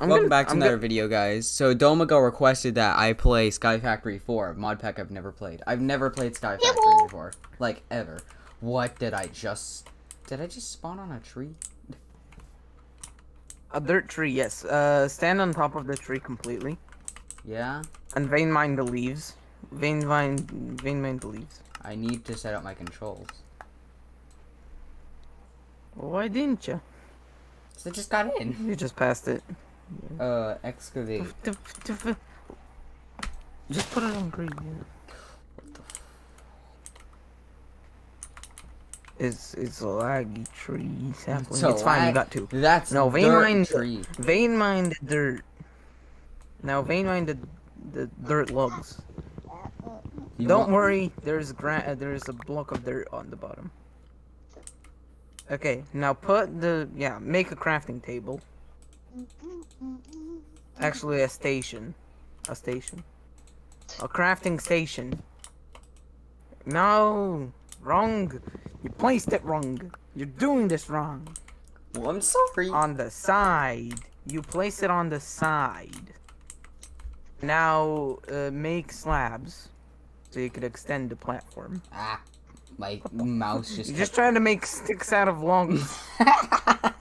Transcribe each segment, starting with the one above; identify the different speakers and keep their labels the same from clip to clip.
Speaker 1: I'm
Speaker 2: Welcome
Speaker 1: gonna-
Speaker 2: back to
Speaker 1: I'm
Speaker 2: another
Speaker 1: go-
Speaker 2: video, guys. So Domago requested that I play Sky Factory 4, a mod pack I've never played. I've never played Sky Factory
Speaker 3: Yibble.
Speaker 2: before, like ever. What did I just? Did I just spawn on a tree?
Speaker 1: A dirt tree, yes. Uh, stand on top of the tree completely,
Speaker 2: Yeah.
Speaker 1: and vein mine the leaves. Vein mine, vein mine the leaves.
Speaker 2: I need to set up my controls.
Speaker 1: Why didn't you?
Speaker 2: So I just got in.
Speaker 1: You just passed it.
Speaker 2: Uh, excavate.
Speaker 1: Just put it on green. It's it's a laggy tree sapling.
Speaker 2: So
Speaker 1: it's fine. You got two.
Speaker 2: That's
Speaker 1: No, vein
Speaker 2: dirt
Speaker 1: mine-
Speaker 2: tree.
Speaker 1: Vein mine the dirt. Now vein mine the the dirt logs.
Speaker 2: You
Speaker 1: Don't worry, there's gra- uh, there's a block of dirt on the bottom. Okay, now put the yeah, make a crafting table. Actually, a station, a station, a crafting station. No, wrong. You placed it wrong. You're doing this wrong.
Speaker 2: Well, I'm sorry.
Speaker 1: On the side, you place it on the side. Now, uh, make slabs, so you could extend the platform.
Speaker 2: ah, my mouse just.
Speaker 1: You're just trying to make sticks out of logs.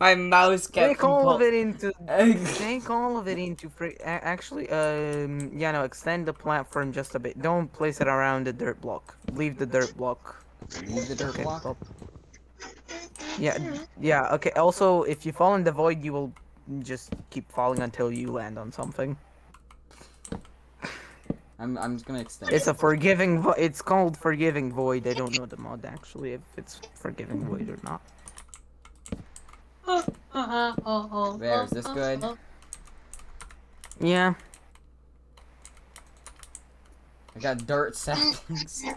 Speaker 2: my mouse kept.
Speaker 1: Make all of it into. Make all of it into. Actually, um, yeah, no, extend the platform just a bit. Don't place it around the dirt block. Leave the dirt block.
Speaker 2: Leave the dirt
Speaker 1: Okay,
Speaker 2: block.
Speaker 1: stop. Yeah, yeah. Okay. Also, if you fall in the void, you will just keep falling until you land on something.
Speaker 2: I'm I'm just gonna extend.
Speaker 1: It's
Speaker 2: it.
Speaker 1: a forgiving. Vo- it's called forgiving void. I don't know the mod actually if it's forgiving void or not.
Speaker 2: There, is this good?
Speaker 1: Yeah.
Speaker 2: I got dirt saplings.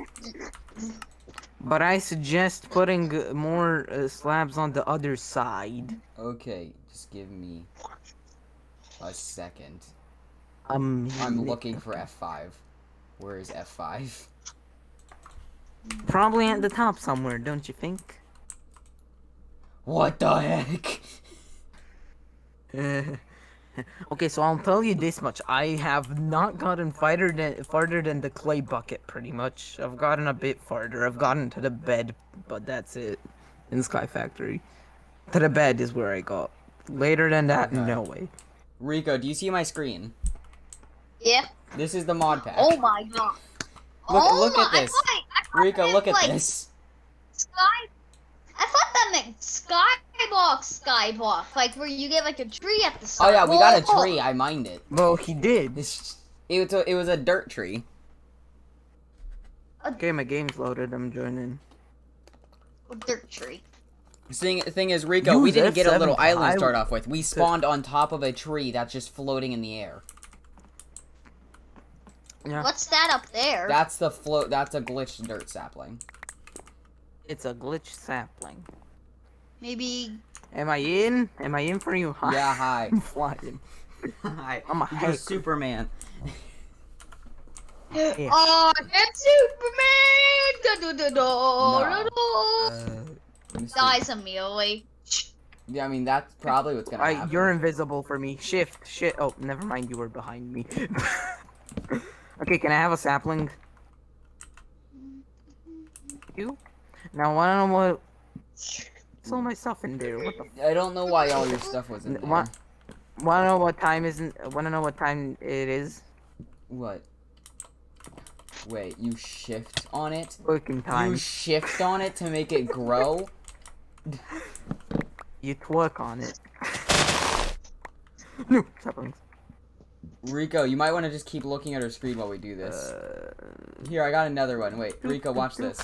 Speaker 1: But I suggest putting uh, more uh, slabs on the other side.
Speaker 2: okay, just give me a second.
Speaker 1: Um,
Speaker 2: I'm looking for F5. Where is F5?
Speaker 1: Probably at the top somewhere, don't you think?
Speaker 2: What the heck?
Speaker 1: okay, so I'll tell you this much: I have not gotten farther than farther than the clay bucket. Pretty much, I've gotten a bit farther. I've gotten to the bed, but that's it. In Sky Factory, to the bed is where I got. Later than that,
Speaker 2: Okay.
Speaker 1: no way.
Speaker 2: Rico, do you see my screen?
Speaker 3: Yeah.
Speaker 2: This is the mod pack.
Speaker 3: Oh my god.
Speaker 2: Look-
Speaker 3: oh
Speaker 2: look
Speaker 3: my,
Speaker 2: at this.
Speaker 3: I thought, I thought
Speaker 2: Rico, look at
Speaker 3: like,
Speaker 2: this.
Speaker 3: Sky. I thought that meant skybox, skybox, like where you get like a tree at the
Speaker 2: Oh yeah, we got a tree. I mined it.
Speaker 1: Well, he did.
Speaker 2: It's, it was a, it was a dirt tree.
Speaker 1: Okay, my game's loaded. I'm joining.
Speaker 3: A dirt tree.
Speaker 2: Thing, thing is, Rico, we didn't get a
Speaker 1: F7
Speaker 2: little island to start off with. We spawned on top of a tree that's just floating in the air.
Speaker 1: Yeah,
Speaker 3: What's that up there?
Speaker 2: That's the float. That's a glitched dirt sapling.
Speaker 1: it's a glitch sapling.
Speaker 3: Maybe.
Speaker 1: Am I in? Am I in for you?
Speaker 2: Yeah, hi.
Speaker 1: I'm flying.
Speaker 2: hi.
Speaker 1: I'm a
Speaker 2: You're
Speaker 1: hacker.
Speaker 2: Superman.
Speaker 1: Yeah.
Speaker 3: Oh, it's Superman! Da, da, da, da,
Speaker 2: No.
Speaker 3: da, da.
Speaker 1: Uh,
Speaker 2: Mr.
Speaker 3: Dies immediately.
Speaker 2: Yeah, I mean that's probably what's gonna
Speaker 1: I,
Speaker 2: happen.
Speaker 1: you're invisible for me. Shift, shit. Oh, never mind. You were behind me. okay, can I have a sapling? You? Now, wanna know what? What's all my stuff in there? What the?
Speaker 2: I don't know why all your stuff was in there.
Speaker 1: what? Wanna know what time isn't? Wanna know what time it is?
Speaker 2: What? Wait, you shift on it?
Speaker 1: Working time.
Speaker 2: You shift on it to make it grow?
Speaker 1: You twerk on it. no, saplings.
Speaker 2: Rico, you might want to just keep looking at her screen while we do this.
Speaker 1: Uh,
Speaker 2: Here, I got another one. Wait, Rico, watch this.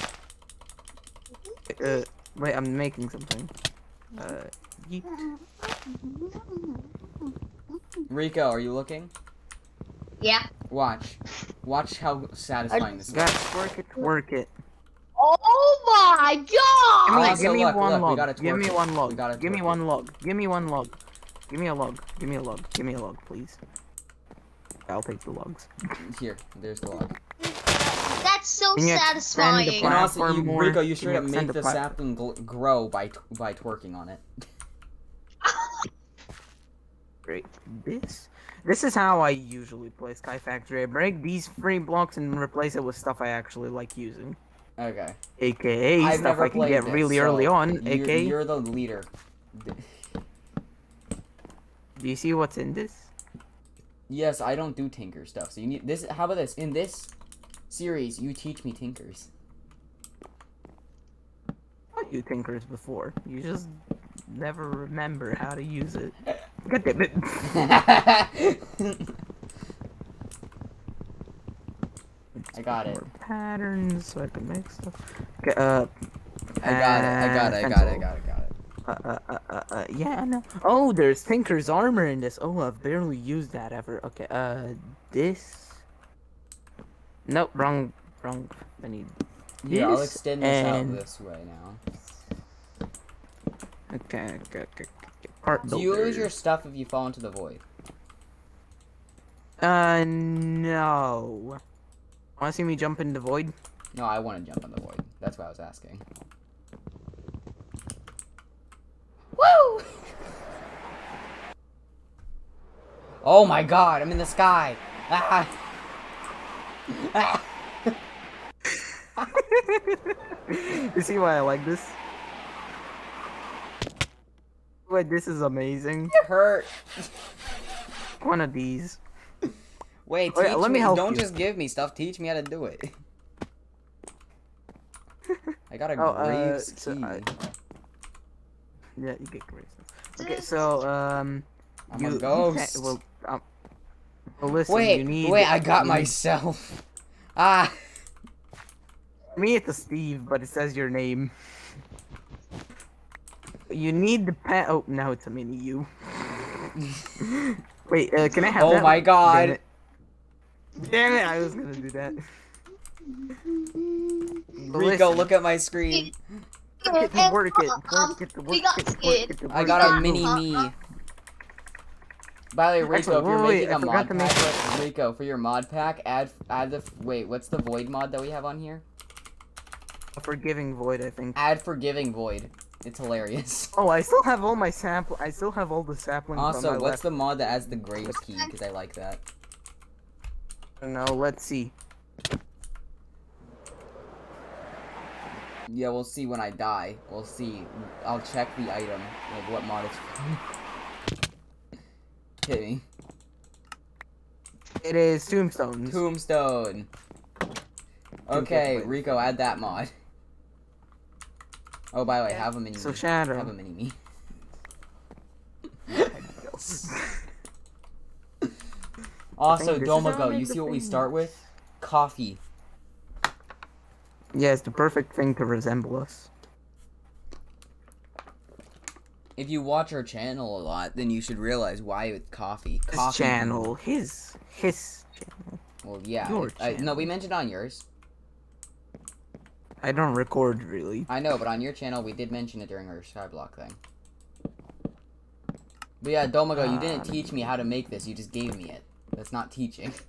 Speaker 1: uh, wait, I'm making something. Uh, yeet.
Speaker 2: Rico, are you looking?
Speaker 3: Yeah.
Speaker 2: Watch. Watch how satisfying this is.
Speaker 1: Got twerk it, twerk it.
Speaker 3: Oh my
Speaker 1: Give
Speaker 3: god!
Speaker 1: me,
Speaker 2: Also,
Speaker 1: give me
Speaker 2: look,
Speaker 1: one
Speaker 2: look,
Speaker 1: log. Give me
Speaker 2: it.
Speaker 1: one log. Give me
Speaker 2: twerk
Speaker 1: one log. Give me one log. Give me a log. Give me a log. Give me a log, please. I'll take the logs.
Speaker 2: Here, there's the log.
Speaker 3: That's so
Speaker 1: Can you extend the
Speaker 3: satisfying.
Speaker 2: And also, you,
Speaker 1: more.
Speaker 2: Rico, you
Speaker 1: Can
Speaker 2: straight
Speaker 1: you
Speaker 2: up make
Speaker 1: the
Speaker 2: the
Speaker 1: plat-
Speaker 2: sapling gl- grow by t- by twerking on it.
Speaker 1: break this. This is how I usually play Sky Factory. I break these free blocks and replace it with stuff I actually like using.
Speaker 2: Okay.
Speaker 1: AKA
Speaker 2: I've
Speaker 1: stuff I can get
Speaker 2: this,
Speaker 1: really
Speaker 2: so
Speaker 1: early on.
Speaker 2: You're,
Speaker 1: AKA,
Speaker 2: you're the leader.
Speaker 1: do you see what's in this?
Speaker 2: Yes, I don't do tinker stuff. So you need this. How about this? In this series, you teach me tinkers.
Speaker 1: I you tinkers before. You just never remember how to use it. God damn it.
Speaker 2: I got it.
Speaker 1: Patterns so I can make stuff. Okay, uh.
Speaker 2: I got it. I got it. I got it. I got it. Got it.
Speaker 1: Uh, uh, uh, uh, uh, yeah, I know. Oh, there's Tinker's armor in this. Oh, I've barely used that ever. Okay, uh, this. Nope, wrong, wrong. I need.
Speaker 2: Yeah, I'll extend this
Speaker 1: and...
Speaker 2: out this way now.
Speaker 1: Okay, okay, okay. okay. Part
Speaker 2: Do you lose your stuff if you fall into the void?
Speaker 1: Uh, no. Wanna see me jump in the void?
Speaker 2: No, I want to jump in the void. That's what I was asking. Woo! Oh my god, I'm in the sky! Ah!
Speaker 1: You see why I like this? Wait, this is amazing.
Speaker 2: It hurt!
Speaker 1: One of these.
Speaker 2: Wait,
Speaker 1: Wait, let me
Speaker 2: me.
Speaker 1: help
Speaker 2: Don't
Speaker 1: you.
Speaker 2: just give me stuff. Teach me how to do it. I got a
Speaker 1: Oh, uh, so
Speaker 2: key.
Speaker 1: I- Yeah, you get grace. Okay, so um,
Speaker 2: I'm
Speaker 1: you
Speaker 2: a ghost.
Speaker 1: can't- well, um, well, listen.
Speaker 2: wait,
Speaker 1: you need,
Speaker 2: wait, I got myself. Ah!
Speaker 1: Need, me, it's a Steve, but it says your name. You need the pen. Oh, now it's a mini you. wait, uh, can I have
Speaker 2: Oh
Speaker 1: that?
Speaker 2: my god.
Speaker 1: Damn it. Damn it! I was gonna do that.
Speaker 2: Rico, look at my screen.
Speaker 1: Get to work it. Work, get to work,
Speaker 3: we got
Speaker 1: get to work,
Speaker 3: scared.
Speaker 1: get to
Speaker 2: I got
Speaker 1: get
Speaker 2: a
Speaker 1: to
Speaker 2: mini
Speaker 1: work.
Speaker 2: me. By the way, Rico,
Speaker 1: Actually,
Speaker 2: if you're
Speaker 1: wait,
Speaker 2: making a mod pack, Rico, for your mod pack, add add the wait, what's the void mod that we have on here?
Speaker 1: A forgiving void, I think.
Speaker 2: Add forgiving void. It's hilarious.
Speaker 1: Oh, I still have all my sample. I still have all the saplings
Speaker 2: Also, what's
Speaker 1: left.
Speaker 2: the mod that adds the Graves key? Because I like that.
Speaker 1: No, let's see.
Speaker 2: Yeah, we'll see when I die. We'll see. I'll check the item, like what mod it's from. Hit me.
Speaker 1: It is tombstones.
Speaker 2: Tombstone. Okay. Rico, add that mod. Oh, by the way, have a mini
Speaker 1: So
Speaker 2: me.
Speaker 1: Shadow.
Speaker 2: Have a mini me. Also,
Speaker 1: this is
Speaker 2: Domago, you see what we start with? Coffee.
Speaker 1: Yeah, it's the perfect thing to resemble us.
Speaker 2: If you watch our channel a lot, then you should realize why it's coffee.
Speaker 1: His
Speaker 2: Coffee.
Speaker 1: channel, his his channel.
Speaker 2: Well, yeah.
Speaker 1: Your
Speaker 2: it- I- no, we mentioned on yours.
Speaker 1: I don't record really.
Speaker 2: I know, but on your channel, we did mention it during our Skyblock thing. But yeah, Domago, you didn't
Speaker 1: Um,
Speaker 2: teach me how to make this. You just gave me it. That's not teaching.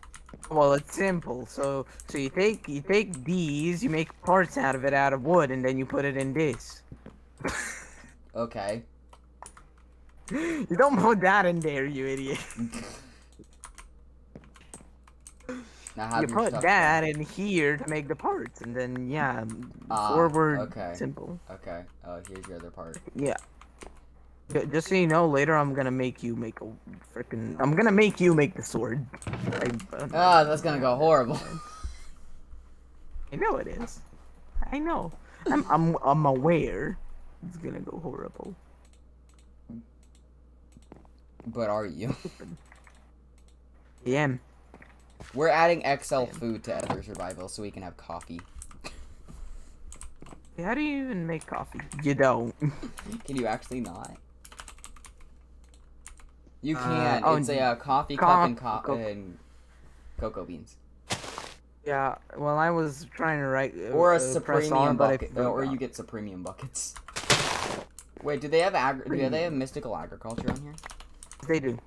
Speaker 1: Well, it's simple. So so you take you take these, you make parts out of it out of wood, and then you put it in this.
Speaker 2: Okay.
Speaker 1: you don't put that in there, you idiot.
Speaker 2: Now
Speaker 1: you put that in here to make the parts, and then yeah,
Speaker 2: Ah,
Speaker 1: forward.
Speaker 2: okay.
Speaker 1: Simple.
Speaker 2: Okay. Oh, here's your other part.
Speaker 1: Yeah. Just so you know, later I'm gonna make you make a freaking. I'm gonna make you make the sword. Uh,
Speaker 2: Ah, that's gonna go horrible.
Speaker 1: I know it is. I know. I'm I'm I'm aware. It's gonna go horrible.
Speaker 2: But are you?
Speaker 1: Yeah.
Speaker 2: We're adding XL food to Ether Survival so we can have coffee.
Speaker 1: How do you even make coffee? You don't.
Speaker 2: Can you actually not? You
Speaker 1: Uh,
Speaker 2: can.
Speaker 1: oh,
Speaker 2: it's a uh, coffee cup and, co-
Speaker 1: co-
Speaker 2: and cocoa beans.
Speaker 1: yeah. Well, I was trying to write. uh,
Speaker 2: Or a
Speaker 1: uh,
Speaker 2: supremium
Speaker 1: but I
Speaker 2: bucket. Or you get supremium buckets. Wait, do they have agri- do they have mystical agriculture on here?
Speaker 1: They do.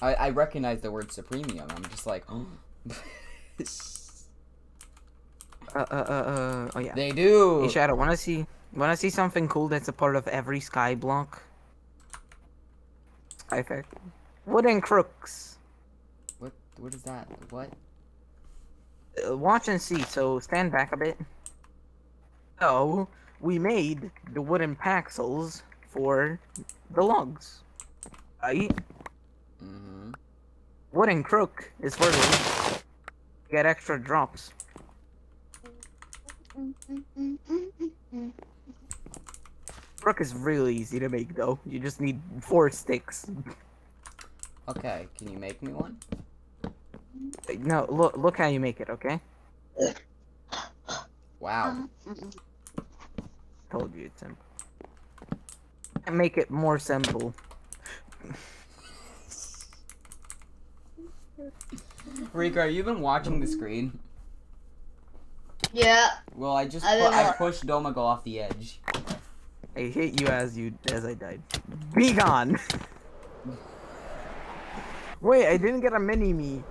Speaker 2: I, I recognize the word supremium. I'm just like,
Speaker 1: Uh, uh, uh, uh. Oh yeah.
Speaker 2: they do.
Speaker 1: Hey Shadow, wanna see? Wanna see something cool that's a part of every sky block? Skyfax. Wooden crooks.
Speaker 2: What? What is that? What?
Speaker 1: Uh, watch and see, so stand back a bit. So, we made the wooden paxels for the logs. Right?
Speaker 2: Mm-hmm.
Speaker 1: Wooden crook is for the get extra drops. Crook is really easy to make though. You just need four sticks.
Speaker 2: Okay, can you make me one?
Speaker 1: No, look look how you make it, okay?
Speaker 2: Wow.
Speaker 1: Told you it's simple. And make it more simple.
Speaker 2: Rico, have you been watching the screen?
Speaker 3: Yeah.
Speaker 2: Well, I just
Speaker 3: I
Speaker 2: pu-
Speaker 3: don't
Speaker 2: I pushed Domago off the edge.
Speaker 1: I hit you as you as I died. Be gone. Wait, I didn't get a mini me.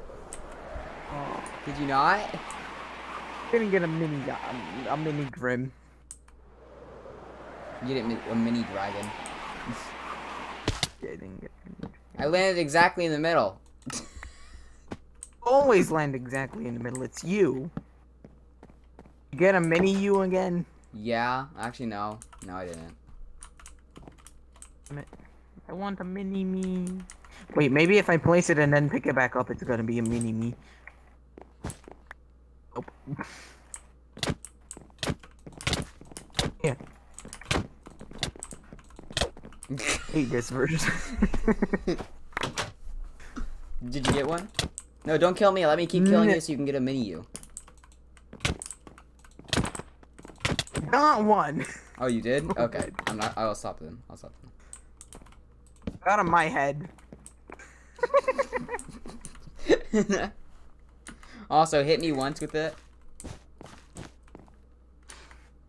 Speaker 2: Did you not?
Speaker 1: Didn't get a mini a, a mini grim.
Speaker 2: You didn't get a mini dragon.
Speaker 1: I didn't get.
Speaker 2: I landed exactly in the middle.
Speaker 1: Always land exactly in the middle. It's you. You get a mini you again.
Speaker 2: Yeah, actually no. No, I didn't.
Speaker 1: I want a mini me. Wait, maybe if I place it and then pick it back up, it's gonna be a mini me. Oh. yeah. Hate this version.
Speaker 2: Did you get one? No, don't kill me. Let me keep killing you so you can get a mini you.
Speaker 1: Not one.
Speaker 2: Oh, you did? Okay. I'm not. I'll stop them. I'll stop them.
Speaker 1: Out of my head.
Speaker 2: also, hit me once with it.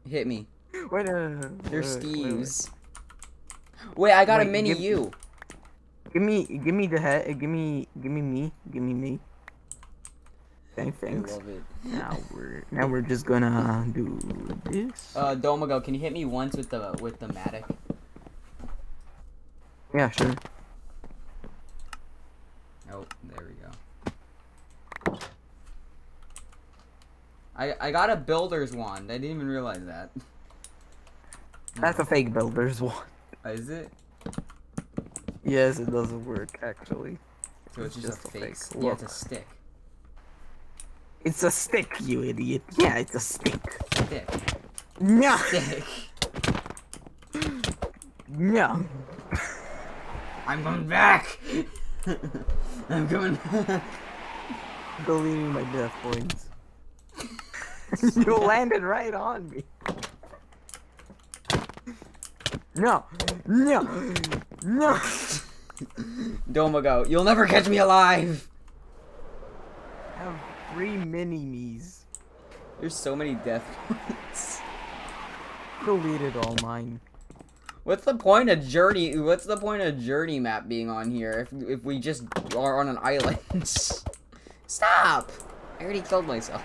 Speaker 2: Hit me.
Speaker 1: Wait, uh,
Speaker 2: They're. Steve's. Wait, I got a mini
Speaker 1: give-
Speaker 2: you.
Speaker 1: Give me, give me the head. Give me, give me me. Give me me. Okay,
Speaker 2: I
Speaker 1: thanks.
Speaker 2: love it.
Speaker 1: Now we're now we're just gonna do this.
Speaker 2: Uh, Domago, can you hit me once with the with the mattock?
Speaker 1: yeah, sure.
Speaker 2: Oh, there we go. I I got a builder's wand. I didn't even realize that.
Speaker 1: That's a fake builder's one.
Speaker 2: Is it?
Speaker 1: Yes, it doesn't work actually.
Speaker 2: So it's
Speaker 1: It's
Speaker 2: just,
Speaker 1: just
Speaker 2: a fake.
Speaker 1: fake
Speaker 2: Yeah, it's a stick.
Speaker 1: It's a stick, you idiot. Yeah, it's a stick.
Speaker 2: Stick.
Speaker 1: No,
Speaker 2: Stick.
Speaker 1: no.
Speaker 2: I'm coming back. I'm coming back.
Speaker 1: Deleting my death points. you landed right on me. No, no, no.
Speaker 2: Domago, you'll never catch me alive.
Speaker 1: I have three mini me's.
Speaker 2: There's so many death points.
Speaker 1: Deleted all mine.
Speaker 2: What's the point of journey? What's the point of journey map being on here if if we just are on an island? Stop! I already killed myself.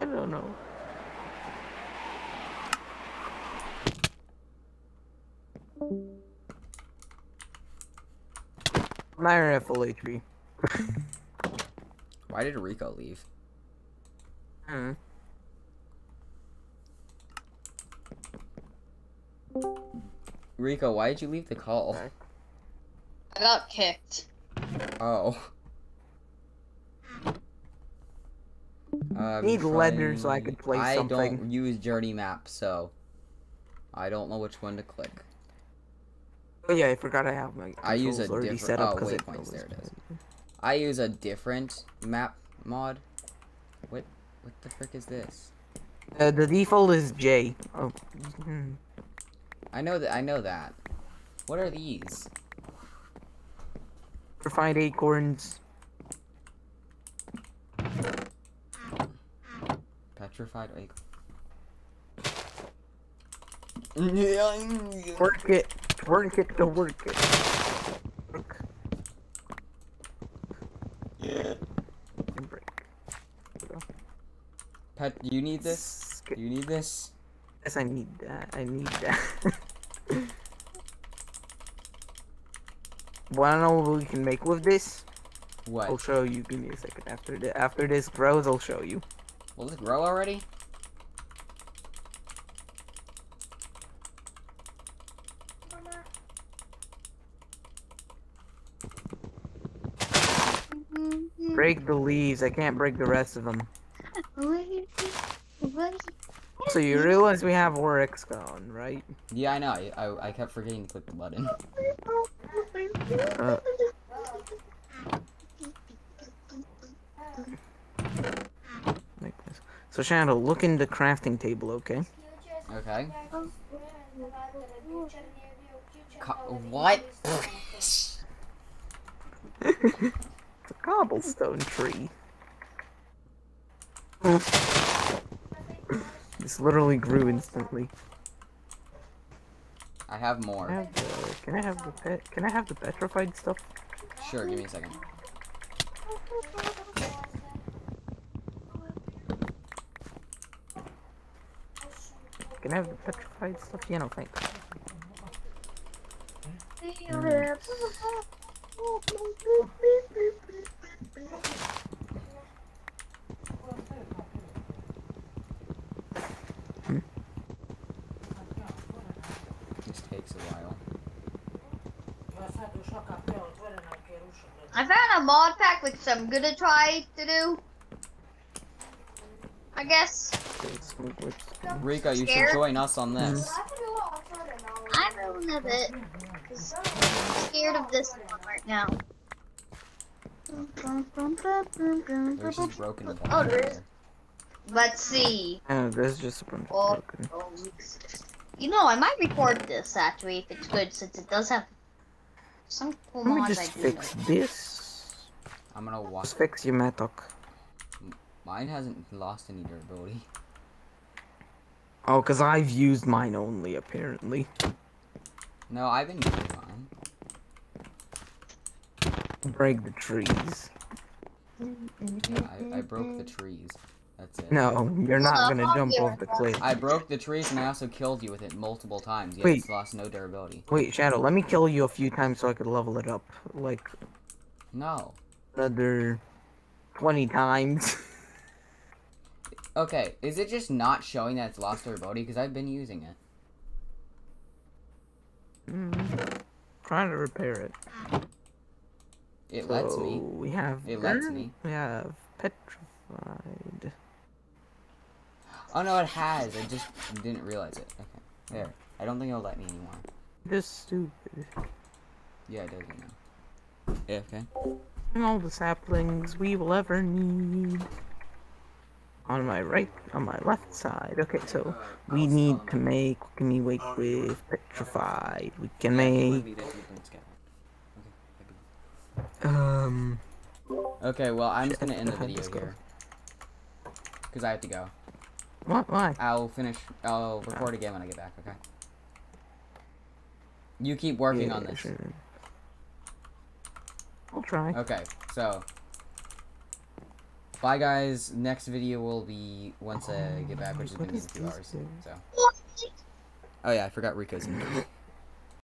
Speaker 1: I don't know. Myra full HP.
Speaker 2: Why did Rico leave?
Speaker 1: Hmm.
Speaker 2: Rico, why did you leave the call?
Speaker 3: I got kicked.
Speaker 2: Oh. Uh,
Speaker 1: Need
Speaker 2: trying-
Speaker 1: leather so I could play
Speaker 2: I don't use journey map, so I don't know which one to click.
Speaker 1: Oh yeah, I forgot I have my
Speaker 2: I use a
Speaker 1: already
Speaker 2: different-
Speaker 1: set up
Speaker 2: oh,
Speaker 1: because
Speaker 2: waypoints, there it is. I use a different map mod. What? What the frick is this?
Speaker 1: Uh, the default is J. Oh. hmm.
Speaker 2: I know that. I know that. What are these?
Speaker 1: Refined acorns.
Speaker 2: Petrified egg.
Speaker 1: Work it. Work it to work it. Work.
Speaker 2: Yeah.
Speaker 1: and break.
Speaker 2: Pet, you need this?
Speaker 1: Skip.
Speaker 2: You need this?
Speaker 1: Yes, I need that. I need that. Wanna know what we can make with this?
Speaker 2: What?
Speaker 1: I'll show you. Give me a second. After the, after this grows, I'll show you.
Speaker 2: Will this grow already?
Speaker 1: Break the leaves. I can't break the rest of them. So you realize we have Oryx gone, right?
Speaker 2: Yeah, I know. I, I, I kept forgetting to click the button.
Speaker 1: Uh, like. So Shadow, look in the crafting table, okay?
Speaker 2: Okay. Co what?
Speaker 1: It's a cobblestone tree. this literally grew instantly.
Speaker 2: I have
Speaker 1: Can I
Speaker 2: more.
Speaker 1: have the, can I have the pet? Can I have the petrified stuff?
Speaker 2: Sure, give me a second.
Speaker 1: Can I have the petrified stuff? Yeah, no thanks.
Speaker 2: This takes a while.
Speaker 3: I found a mod pack which I'm gonna try to do. I guess.
Speaker 2: Rika, you should join us on this.
Speaker 3: I'm a little bit 'cause I'm scared of this one right now.
Speaker 2: There's just broken wall
Speaker 3: Oh,
Speaker 2: right
Speaker 3: there is. Let's see.
Speaker 1: Oh, there's just a bunch
Speaker 3: Oh,
Speaker 1: of broken.
Speaker 3: oh, you know, I might record this actually if it's good, since it does have some cool
Speaker 1: Let me
Speaker 3: mods
Speaker 1: just
Speaker 3: I do.
Speaker 1: fix this.
Speaker 2: I'm gonna watch.
Speaker 1: Just fix your mattock.
Speaker 2: Mine hasn't lost any durability.
Speaker 1: Oh, because I've used mine only, apparently.
Speaker 2: No, I've been using mine.
Speaker 1: Break the trees.
Speaker 2: Yeah, I, I broke the trees. That's it.
Speaker 1: No, you're not
Speaker 3: Hold
Speaker 1: gonna
Speaker 3: I'll
Speaker 1: jump off the
Speaker 3: back.
Speaker 1: cliff.
Speaker 2: I broke the trees and I also killed you with it multiple times. Yet
Speaker 1: Wait.
Speaker 2: it's lost no durability.
Speaker 1: Wait, Shadow, let me kill you a few times so I could level it up. Like,
Speaker 2: No.
Speaker 1: another 20 times.
Speaker 2: Okay, is it just not showing that it's lost durability? Because I've been using it.
Speaker 1: Mm, trying to repair it.
Speaker 2: It lets me.
Speaker 1: We have.
Speaker 2: It lets me.
Speaker 1: We have petrified.
Speaker 2: Oh no, it has. I just didn't realize it. Okay, there. I don't think it'll let me anymore.
Speaker 1: This stupid.
Speaker 2: Yeah, it does now. Yeah, okay.
Speaker 1: And all the saplings we will ever need. On my right, on my left side. Okay, so we need to make. What can we make with petrified? We can make. Um.
Speaker 2: Okay, well, I'm just gonna end the video here. Because I have to go.
Speaker 1: What? Why?
Speaker 2: I'll finish. I'll record again when I get back, okay? You keep working on this.
Speaker 1: sure. I'll try.
Speaker 2: Okay, so. Bye, guys. Next video will be once I get back, which is gonna be in a few hours. So. Oh, yeah, I forgot Rico's in.